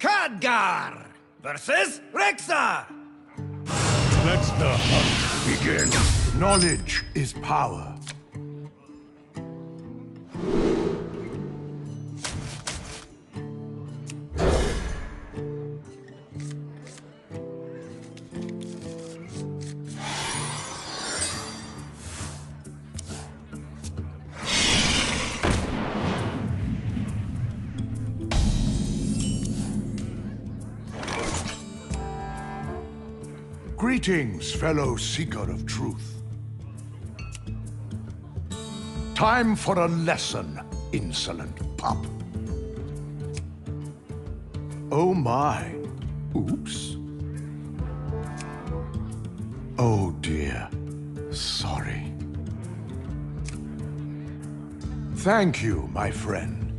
Khadgar versus Rexxar. Let the hunt begin. Knowledge is power. Greetings, fellow seeker of truth. Time for a lesson, insolent pup. Oh my. Oops. Oh dear. Sorry. Thank you, my friend.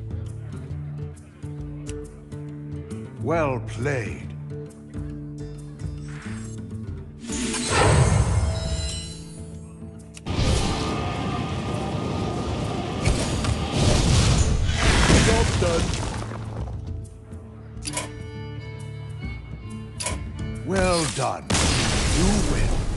Well played. Well done. You win.